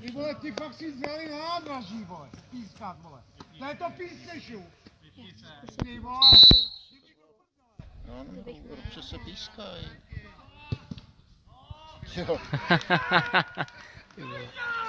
Ty vole, ty fakt si zjeli na nádraží, vole. Pískat, vole. To je to pískešu. Ty vole. No, no, určitě se pískají. Jo.